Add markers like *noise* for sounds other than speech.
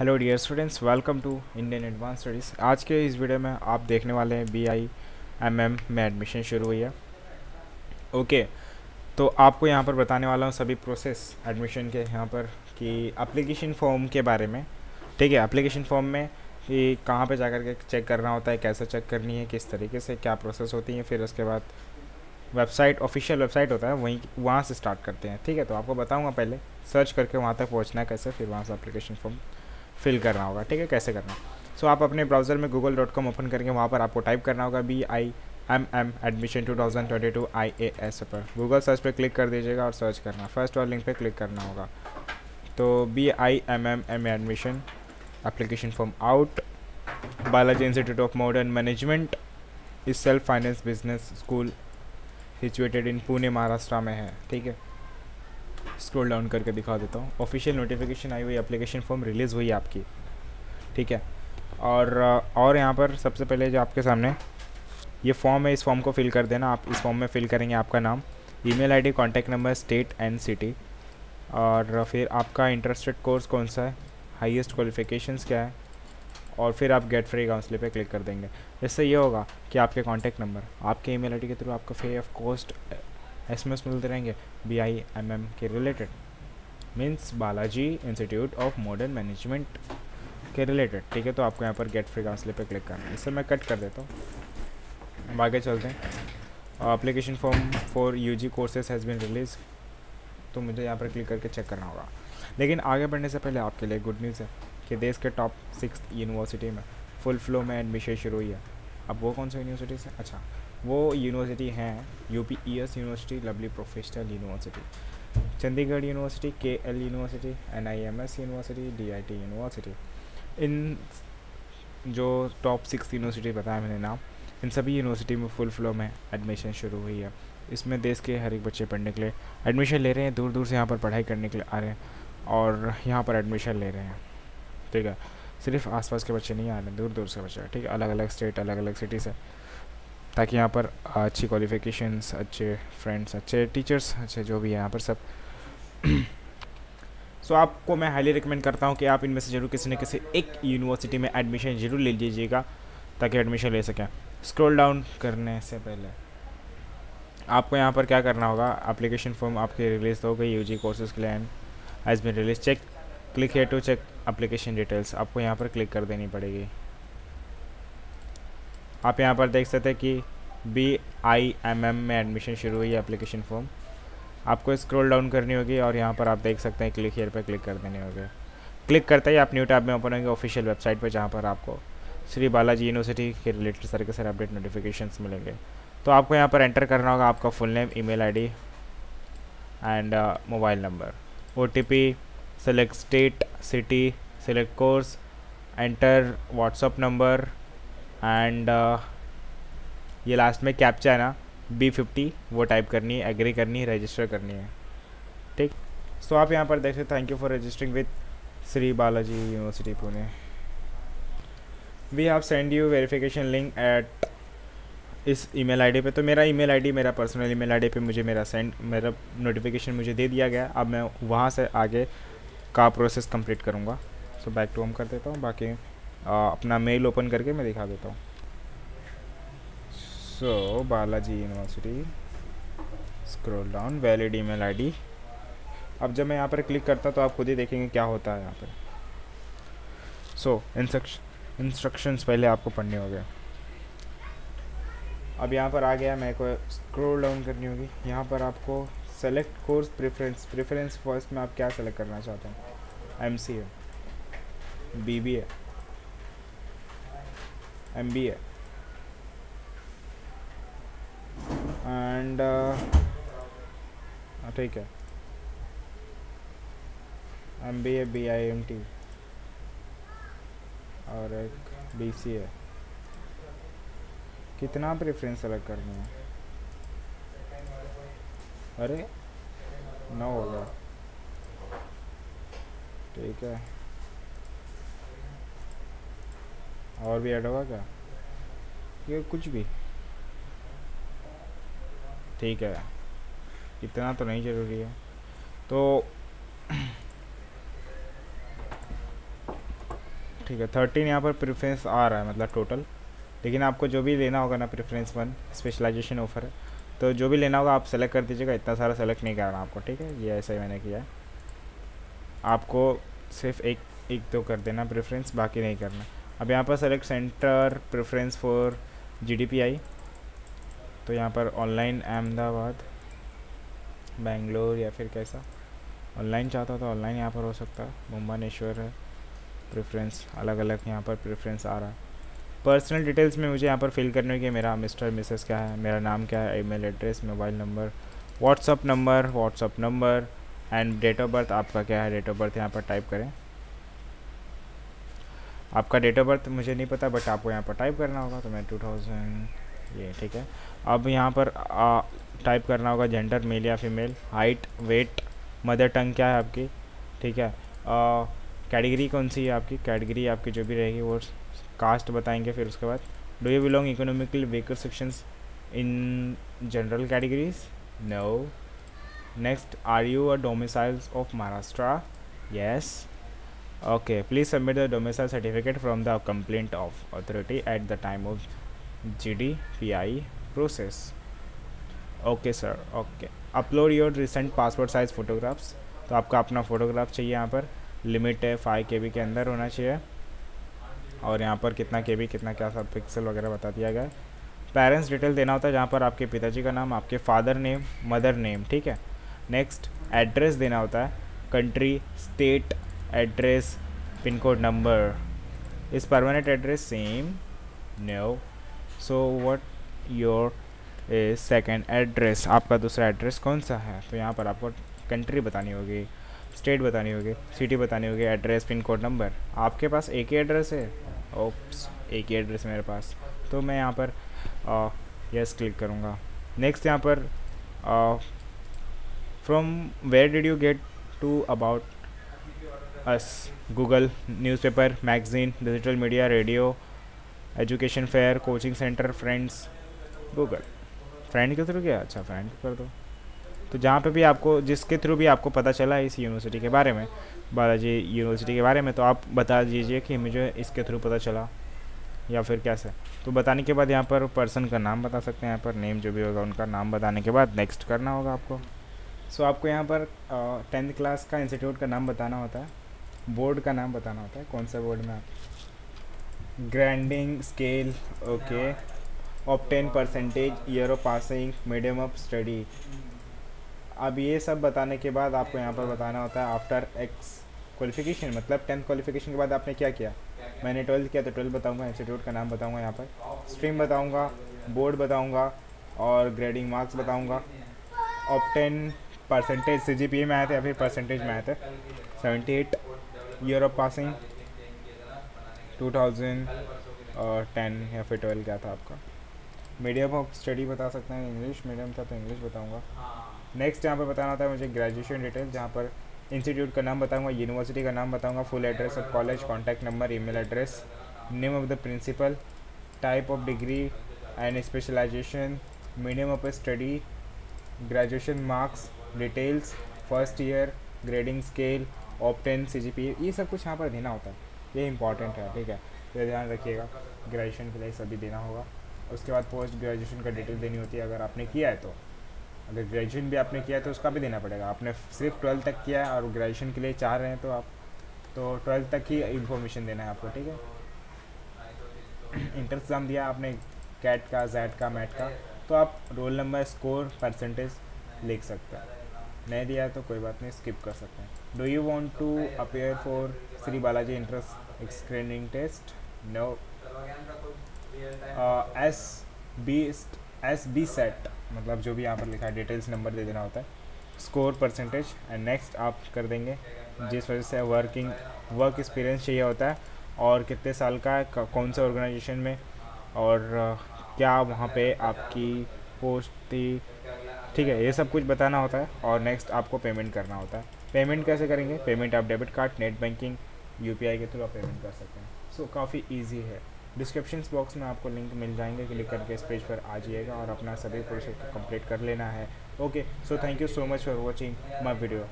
Hello dear students welcome to Indian advance studies आज के इस वीडियो में आप देखने वाले हैं बी आई एम एम में एडमिशन शुरू हुई है। ओके तो आपको यहाँ पर बताने वाला हूँ सभी प्रोसेस एडमिशन के यहाँ पर कि एप्लीकेशन फॉर्म के बारे में। ठीक है एप्लीकेशन फॉर्म में कि कहाँ पे जाकर के चेक करना होता है, कैसे चेक करनी है, किस तरीके से क्या प्रोसेस होती है, फिर उसके बाद वेबसाइट ऑफिशियल वेबसाइट होता है, वहीं, वहाँ से स्टार्ट करते हैं। ठीक है तो आपको बताऊँगा पहले। सर्च करके वहाँ तक पहुँचना है कैसे, फिर वहाँ से एप्लीकेशन फॉर्म फिल करना होगा, ठीक है? कैसे करना सो आप अपने ब्राउज़र में गूगल डॉट कॉम ओपन करके वहाँ पर आपको टाइप करना होगा B I M M admission two thousand twenty two I A S पर। गूगल सर्च पर क्लिक कर दीजिएगा और सर्च करना। फ़र्स्ट और लिंक पर क्लिक करना होगा। तो B I M M M admission application form out Balaji Institute of Modern Management is self finance business school situated in Pune Maharashtra में है, ठीक है? स्क्रॉल डाउन करके दिखा देता हूँ। ऑफिशियल नोटिफिकेशन आई हुई एप्लीकेशन फॉर्म रिलीज़ हुई आपकी। ठीक है? और और यहाँ पर सबसे पहले जो आपके सामने, ये फॉर्म है, इस फॉर्म को फिल कर देना। आप इस फॉर्म में फिल करेंगे आपका नाम email ID contact number state and city और फिर आपका इंटरेस्टेड कोर्स कौन सा है? हाईएस्ट क्वालिफिकेशंस क्या है? और फिर आप गेट फ्री काउंसलिंग पे क्लिक कर देंगे। इससे ये होगा कि आपके कॉन्टैक्ट नंबर आपके ईमेल आईडी के थ्रू आपका free of cost S M S मिलते रहेंगे बी आई एम एम के related means Balaji Institute of Modern Management के रिलेटेड ठीक है तो आपको यहाँ पर गेट फ्री काउंसलिंग पे क्लिक करना है। इससे मैं कट कर देता हूँ। अब आगे चलते हैं। Application form for U G courses has been release तो मुझे यहाँ पर क्लिक करके चेक करना होगा। लेकिन आगे बढ़ने से पहले आपके लिए गुड न्यूज़ है कि देश के टॉप सिक्स यूनिवर्सिटी में फुल फ्लो में एडमिशन शुरू हुई है। अब वो कौन सा यूनिवर्सिटीज़ से अच्छा वो यूनिवर्सिटी हैं U P E S University Lovely Professional University Chandigarh University K L University N I M S University D I T University इन जो टॉप सिक्स यूनिवर्सिटी बताया मैंने नाम इन सभी यूनिवर्सिटी में फुल फ्लो में एडमिशन शुरू हुई है। इसमें देश के हर एक बच्चे पढ़ने के लिए एडमिशन ले रहे हैं दूर दूर से यहाँ पर पढ़ाई करने के लिए आ रहे हैं और यहाँ पर एडमिशन ले रहे हैं। ठीक है? सिर्फ़ आसपास के बच्चे नहीं आ रहे दूर दूर से बच्चे, ठीक है? अलग अलग स्टेट अलग अलग सिटी से ताकि यहाँ पर अच्छी क्वालिफिकेशंस अच्छे फ्रेंड्स अच्छे टीचर्स अच्छे जो भी है यहाँ पर सब। सो *clears throat* so, आपको मैं हाईली रिकमेंड करता हूँ कि आप इनमें से ज़रूर किसी न किसी एक यूनिवर्सिटी में एडमिशन ज़रूर ले लीजिएगा ताकि एडमिशन ले सकें। स्क्रॉल डाउन करने से पहले आपको यहाँ पर क्या करना होगा? एप्लीकेशन फॉर्म आपकी रिलीज़ हो गई यूजी कोर्सेज के लिए and as been release check click here to check application details आपको यहाँ पर क्लिक कर देनी पड़ेगी। आप यहाँ पर देख सकते हैं कि बी आई एम एम में एडमिशन शुरू हुई है एप्लीकेशन फॉर्म आपको स्क्रॉल डाउन करनी होगी और यहाँ पर आप देख सकते हैं क्लिक हेयर पर क्लिक कर देने होंगे। क्लिक करते ही आप न्यू टैब में ओपन होंगे ऑफिशियल वेबसाइट पर जहाँ पर आपको श्री बालाजी यूनिवर्सिटी के रिलेटेड सारे के सारे अपडेट नोटिफिकेशन मिलेंगे। तो आपको यहाँ पर एंटर करना होगा आपका full name email ID and mobile number O T P select state city select course enter WhatsApp number and uh, ये लास्ट में कैप्चा है ना बी फिफ्टी वो टाइप करनी है एग्री करनी है रजिस्टर करनी है। ठीक? सो so, आप यहाँ पर देख सकते thank you for registering with Shri Balaji University Pune we have send you verification link at इस ईमेल आईडी पे। तो मेरा ईमेल आईडी मेरा पर्सनल ईमेल आईडी पे मुझे मेरा सेंड मेरा नोटिफिकेशन मुझे दे दिया गया। अब मैं वहाँ से आगे का प्रोसेस कंप्लीट करूँगा। सो बैक टू होम कर देता हूँ बाकी अपना मेल ओपन करके मैं दिखा देता हूँ। So Balaji University scroll down valid email ID अब जब मैं यहाँ पर क्लिक करता तो आप खुद ही देखेंगे क्या होता है यहाँ पर। सो इंस्ट्रक्शंस पहले आपको पढ़ने हो गए। अब यहाँ पर आ गया, मेरे को स्क्रॉल डाउन करनी होगी। यहाँ पर आपको select course preference preference first में आप क्या सेलेक्ट करना चाहते हैं? M C A B B A B A and ठीक है. M B A B I M T और एक बी सी ए कितना प्रेफरेंस सेलेक्ट करनी है? अरे, नौ होगा. ठीक है. और भी ऐड होगा क्या? ये कुछ भी। ठीक है। इतना तो नहीं ज़रूरी है। तो *clears throat* ठीक है थर्टीन यहाँ पर प्रेफरेंस आ रहा है मतलब टोटल लेकिन आपको जो भी लेना होगा ना प्रेफरेंस वन स्पेशलाइजेशन ऑफ़र है तो जो भी लेना होगा आप सेलेक्ट कर दीजिएगा। इतना सारा सेलेक्ट नहीं करना आपको, ठीक है? ये ऐसा ही मैंने किया है। आपको सिर्फ़ एक एक दो कर देना प्रेफरेंस बाकी नहीं करना। अब यहाँ पर select centre preference for GDPI तो यहाँ पर ऑनलाइन अहमदाबाद बेंगलोर या फिर कैसा? ऑनलाइन चाहता तो ऑनलाइन यहाँ पर हो सकता। है मुंबानेश्वर है प्रेफरेंस अलग अलग यहाँ पर प्रेफरेंस आ रहा। है पर्सनल डिटेल्स में मुझे यहाँ पर फिल करने की मेरा मिस्टर मिसेस क्या है, मेरा नाम क्या है email address mobile number WhatsApp number WhatsApp number and date of birth आपका क्या है डेट ऑफ़ बर्थ यहाँ पर टाइप करें। आपका डेट ऑफ़ बर्थ मुझे नहीं पता बट आपको यहाँ पर टाइप करना होगा तो मैं टू थाउज़ेंड ये ठीक है। अब यहाँ पर आ, टाइप करना होगा जेंडर मेल या female height weight mother tongue क्या है आपकी? ठीक है। कैटेगरी कौन सी है आपकी? कैटेगरी आपकी जो भी रहेगी वो कास्ट बताएँगे फिर उसके बाद। Do you belong economically weaker sections in general categories no next are you a domiciles of Maharashtra yes okay, please submit the domicile certificate from the complaint of authority at the time of GDPI process. Okay sir okay upload your recent passport size photographs तो आपका अपना photograph चाहिए यहाँ पर. Limit है five के के अंदर होना चाहिए. और यहाँ पर कितना के कितना क्या सब पिक्सल वगैरह बता दिया गया है. पेरेंट्स डिटेल देना होता है जहाँ पर आपके पिताजी का नाम, आपके फादर नेम मदर नेम ठीक है? नेक्स्ट एड्रेस देना होता है. Country state address, pin code number. Is permanent address same? No. So what is second address? आपका दूसरा एड्रेस कौन सा है? तो यहाँ पर आपको कंट्री बतानी होगी स्टेट बतानी होगी सिटी बतानी होगी एड्रेस पिन कोड नंबर आपके पास एक ही एड्रेस है? ओप्स एक ही एड्रेस मेरे पास. तो मैं यहाँ पर यस क्लिक करूँगा. नेक्स्ट यहाँ पर from where did you get to about us Google newspaper magazine digital media radio education fair coaching centre friends Google friend के थ्रू क्या? अच्छा फ्रेंड कर दो। तो जहाँ पे भी आपको जिसके थ्रू भी आपको पता चला इस यूनिवर्सिटी के बारे में बालाजी यूनिवर्सिटी के बारे में तो आप बता दीजिए कि मुझे इसके थ्रू पता चला या फिर कैसे। तो बताने के बाद यहाँ पर पर्सन का नाम बता सकते हैं यहाँ पर नेम जो भी होगा उनका नाम बताने के बाद नेक्स्ट करना होगा आपको। सो so, आपको यहाँ पर टेंथ क्लास का इंस्टीट्यूट का नाम बताना होता है। बोर्ड का नाम बताना होता है, कौन सा बोर्ड में आप? Grading scale okay obtain percentage year of passing medium of study अब ये सब बताने के बाद आपको यहाँ पर बताना होता है आफ्टर एक्स क्वालिफिकेशन मतलब टेंथ क्वालिफिकेशन के बाद आपने क्या किया? मैंने ट्वेल्थ किया तो ट्वेल्थ बताऊँगा इंस्टीट्यूट का नाम बताऊँगा यहाँ पर. स्ट्रीम बताऊँगा बोर्ड बताऊँगा, और ग्रेडिंग मार्क्स बताऊँगा. Obtain percentage C G P में आए थे या फिर परसेंटेज में आए थे? Seventy eight year of passing 2010 या फिर ट्वेल्व क्या था आपका? मीडियम ऑफ़ स्टडी बता सकते हैं इंग्लिश मीडियम था तो इंग्लिश बताऊँगा। नेक्स्ट यहाँ पर बताना था मुझे ग्रेजुएशन डिटेल जहाँ पर इंस्टीट्यूट का नाम बताऊँगा यूनिवर्सिटी का नाम बताऊँगा full address of college contact number email address name of the principal type of degree and specialisation medium of study graduation marks details first year grading scale obtain C G P ये सब कुछ यहाँ पर देना होता है। ये important है, ठीक है? तो ध्यान रखिएगा ग्रेजुएशन के लिए सभी देना होगा। उसके बाद पोस्ट ग्रेजुएशन का डिटेल देनी होती है, अगर आपने किया है तो। अगर ग्रेजुएशन भी आपने किया है तो उसका भी देना पड़ेगा। आपने सिर्फ़ ट्वेल्थ तक किया है और ग्रेजुएशन के लिए चाह रहे हैं तो आप तो ट्वेल्थ तक ही इन्फॉर्मेशन देना है आपको, ठीक है? इंटर एग्ज़ाम दिया आपने कैट का जैट का मैट का तो आप रोल नंबर स्कोर परसेंटेज लिख सकते हैं। नहीं दिया तो कोई बात नहीं स्किप कर सकते हैं Do you want to appear for Shri Balaji Screening Test? No. Uh, S B S B set मतलब जो भी यहाँ पर लिखा है डिटेल्स नंबर दे देना होता है स्कोर परसेंटेज एंड नेक्स्ट आप कर देंगे जिस वजह से वर्किंग वर्क एक्सपीरियंस चाहिए होता है और कितने साल का है कौन से ऑर्गेनाइजेशन में और uh, क्या वहाँ पे आपकी पोस्ट थी ठीक है ये सब कुछ बताना होता है और नेक्स्ट आपको पेमेंट करना होता है। पेमेंट कैसे करेंगे? पेमेंट आप debit card net banking UPI के थ्रू आप पेमेंट कर सकते हैं। सो so, काफ़ी ईजी है। डिस्क्रिप्शन बॉक्स में आपको लिंक मिल जाएँगे क्लिक करके इस पेज पर आ जाइएगा और अपना सभी प्रोजेक्ट कंप्लीट कर लेना है। Okay so thank you so much for watching my video